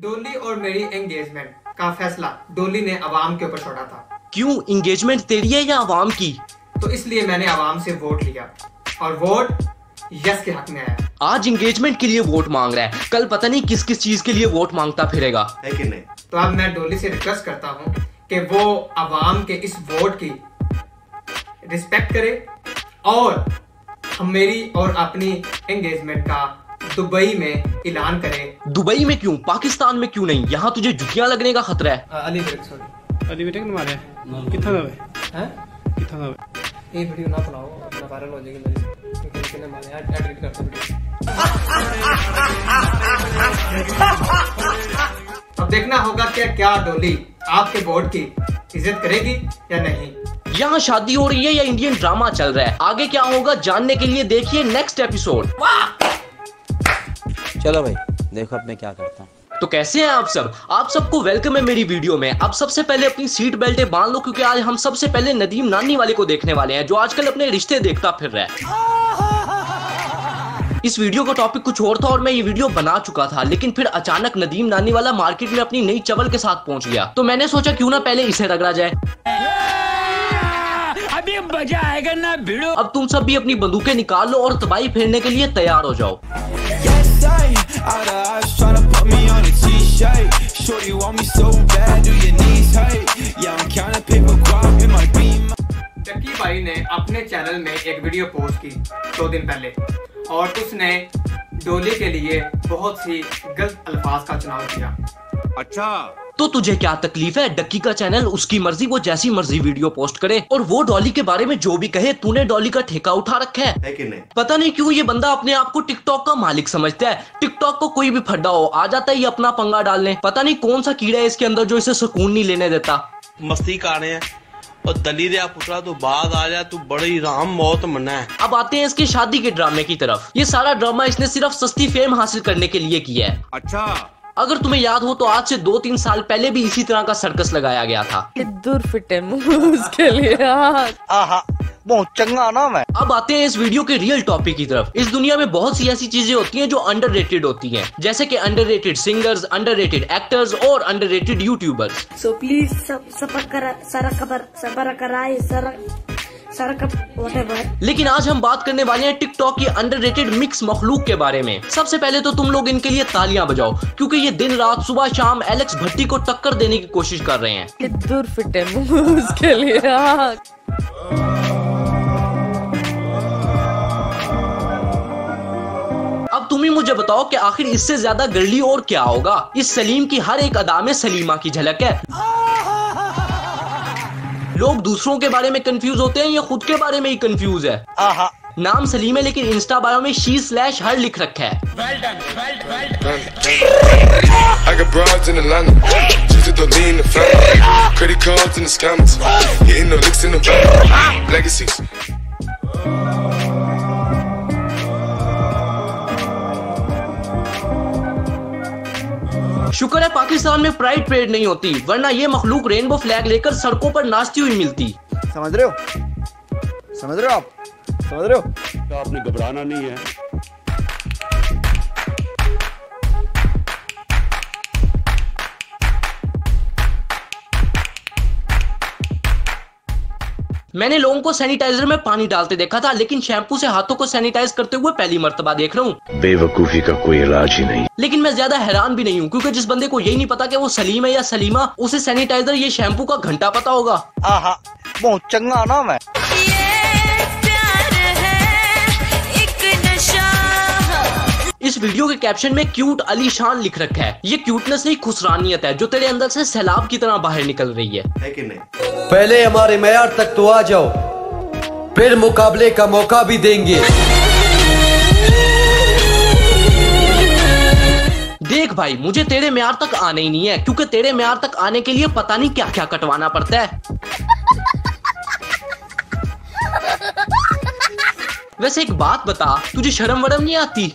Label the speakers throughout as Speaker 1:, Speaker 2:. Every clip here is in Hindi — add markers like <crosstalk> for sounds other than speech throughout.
Speaker 1: डोली और मेरी एंगेजमेंट का फैसला डोली ने अवाम के ऊपर छोड़ा था।
Speaker 2: क्यों? इंगेजमेंट तेरी है या आवाम की?
Speaker 1: तो इसलिए मैंने अवाम से वोट लिया और वोट यस के हक में आया।
Speaker 2: आज इंगेजमेंट के लिए वोट मांग रहा है। कल पता नहीं किस किस चीज़ के लिए वोट माँगता फिरेगा।
Speaker 3: है कि नहीं?
Speaker 1: तो अब मैं डोली से रिक्वेस्ट करता हूँ कि वो अवाम के इस वोट की रिस्पेक्ट करे और हम मेरी और अपनी एंगेजमेंट का दुबई में ऐलान करे।
Speaker 2: दुबई में क्यों? पाकिस्तान में क्यों नहीं? यहाँ तुझे जुतियाँ लगने का खतरा है।
Speaker 1: अली सॉरी
Speaker 4: अली बेटे मारे कितना दवे
Speaker 1: हैं?
Speaker 4: कितना दवे
Speaker 1: ये वीडियो ना बनाओ अपना वायरल हो जाएगी मेरी से। क्योंकि मारे यार एडिट करते वीडियो अब देखना होगा क्या क्या डोली आपके बोर्ड की इज़्ज़त करेगी या नहीं।
Speaker 2: यहाँ शादी हो रही है या इंडियन ड्रामा चल रहा है? आगे क्या होगा जानने के लिए देखिए नेक्स्ट एपिसोड
Speaker 5: चलो भाई। देखो अब मैं क्या करता हूँ।
Speaker 2: तो कैसे हैं आप सब? आप सबको वेलकम है मेरी वीडियो में। अब सबसे पहले अपनी सीट बेल्टें बाँध लो क्योंकि आज हम सबसे पहले नदीम नानी वाले को देखने वाले हैं जो आजकल अपने रिश्ते देखता फिर रहा है। इस वीडियो का टॉपिक कुछ और था और मैं ये वीडियो बना चुका था लेकिन फिर अचानक नदीम नानी वाला मार्केट में अपनी नई चवल के साथ पहुँच गया। तो मैंने सोचा क्यों ना पहले इसे रगड़ा जाए।
Speaker 6: अभी मज़ा आएगा ना भिड़ो।
Speaker 2: अब तुम सब भी अपनी बंदूकें निकाल लो और तबाही फेरने के लिए तैयार हो जाओ।
Speaker 7: Shorty want me so bad, do your knees hurt? Yeah, I'm counting paper crop in my beam.
Speaker 1: चक्की भाई ने अपने चैनल में एक वीडियो पोस्ट की दो दिन पहले और उसने डोली के लिए बहुत सी गलत अल्फाज का चुनाव किया
Speaker 3: अच्छा।
Speaker 2: तो तुझे क्या तकलीफ़ है? डक्की का चैनल उसकी मर्ज़ी वो जैसी मर्ज़ी वीडियो पोस्ट करे। और वो डॉली के बारे में जो भी कहे तूने डॉली का ठेका उठा रखा है।
Speaker 3: है कि नहीं?
Speaker 2: पता नहीं क्यों ये बंदा अपने आप को टिकटॉक का मालिक समझता है। टिकटॉक को कोई भी फड्डा हो आ जाता है ये अपना पंगा डालने। पता नहीं कौन सा कीड़ा है इसके अंदर जो इसे सुकून नहीं लेने देता।
Speaker 8: मस्ती कर रहे हैं। और दली दे पुत्रा तू बाद आ जा तू बड़ी राम मौत मना है।
Speaker 2: अब आते हैं इसके शादी के ड्रामे की तरफ़। ये सारा ड्रामा इसने सिर्फ़ सस्ती फेम हासिल करने के लिए किया है।
Speaker 3: अच्छा।
Speaker 2: अगर तुम्हें याद हो तो आज से दो तीन साल पहले भी इसी तरह का सर्कस लगाया गया था।
Speaker 9: दूर फिटे उसके लिए हाँ।
Speaker 5: आहा बहुत चंगा ना मैं
Speaker 2: अब आते हैं इस वीडियो के रियल टॉपिक की तरफ़। इस दुनिया में बहुत सी ऐसी चीज़ें होती हैं जो अंडररेटेड होती हैं। जैसे कि अंडररेटेड सिंगर्स अंडररेटेड एक्टर्स और underrated YouTubers
Speaker 10: So please sub sabakara sarakabar sarak sarakap
Speaker 2: लेकिन आज हम बात करने वाले हैं टिकटॉक की अंडररेटेड मिक्स मखलूक के बारे में। सबसे पहले तो तुम लोग इनके लिए तालियाँ बजाओ क्योंकि ये दिन रात सुबह शाम एलेक्स भट्टी को टक्कर देने की कोशिश कर रहे हैं।
Speaker 9: दूर फिटे <laughs> उसके लिए हाँ।
Speaker 2: अब तुम ही मुझे बताओ कि आखिर इससे ज़्यादा गर्ली और क्या होगा? इस सलीम की हर एक अदा में सलीमा की झलक है। लोग दूसरों के बारे में कंफ्यूज होते हैं या खुद के बारे में ही कंफ्यूज है। नाम सलीम है लेकिन इंस्टा बायो में शी स्लैश हर लिख रखा है. शुक्र है पाकिस्तान में प्राइड परेड नहीं होती वरना ये मखलूक रेनबो फ्लैग लेकर सड़कों पर नाचती हुई मिलती।
Speaker 5: समझ रहे हो? समझ रहे हो आप? समझ रहे हो?
Speaker 8: तो आपने घबराना नहीं है।
Speaker 2: मैंने लोगों को सैनिटाइजर में पानी डालते देखा था लेकिन शैम्पू से हाथों को सैनिटाइज करते हुए पहली मर्तबा देख रहा हूँ।
Speaker 11: बेवकूफ़ी का कोई इलाज ही नहीं।
Speaker 2: लेकिन मैं ज़्यादा हैरान भी नहीं हूँ क्योंकि जिस बंदे को यही नहीं पता कि वो सलीम है या सलीमा उसे सैनिटाइजर ये शैम्पू का घंटा पता होगा।
Speaker 5: आहा बहुत चंगा ना मैं
Speaker 2: इस वीडियो के कैप्शन में क्यूट अली शान लिख रखा है। ये क्यूटनेस नहीं खुसरानियत है जो तेरे अंदर से सैलाब की तरह बाहर निकल रही है।
Speaker 3: है कि नहीं?
Speaker 12: पहले हमारे मैार तक तो आ जाओ, फिर मुकाबले का मौका भी देंगे।
Speaker 2: देख भाई, मुझे तेरे म्यार तक आने ही नहीं है, क्योंकि तेरे म्यार तक आने के लिए पता नहीं क्या क्या कटवाना पड़ता है। वैसे एक बात बता, तुझे शर्म वरम नहीं आती?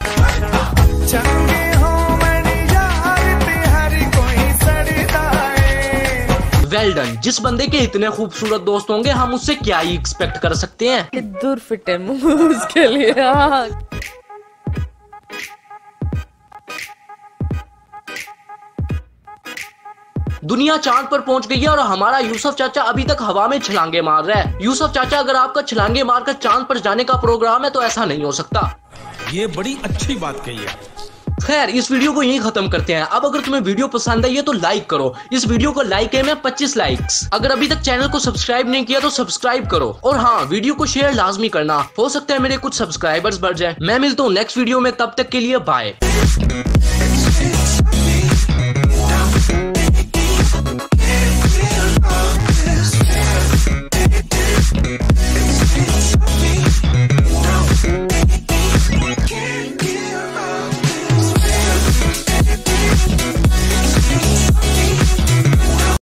Speaker 2: वेल डन जिस बंदे के इतने खूबसूरत दोस्त होंगे हम उससे क्या ही एक्सपेक्ट कर सकते हैं?
Speaker 9: दूर फिटे मुँह उसके लिए हाँ।
Speaker 2: दुनिया चाँद पर पहुँच गई है और हमारा यूसुफ चाचा अभी तक हवा में छलांगे मार रहा है। यूसुफ चाचा अगर आपका छलांगे मारकर चाँद पर जाने का प्रोग्राम है तो ऐसा नहीं हो सकता।
Speaker 6: ये बड़ी अच्छी बात कही है।
Speaker 2: खैर, इस वीडियो को यही खत्म करते हैं। अब अगर तुम्हें वीडियो पसंद आई है तो लाइक करो। इस वीडियो को लाइक है मैं 25 लाइक्स अगर अभी तक चैनल को सब्सक्राइब नहीं किया तो सब्सक्राइब करो। और हाँ वीडियो को शेयर लाजमी करना। हो सकता है मेरे कुछ सब्सक्राइबर्स बढ़ जाए। मैं मिलता हूँ नेक्स्ट वीडियो में, तब तक के लिए बाय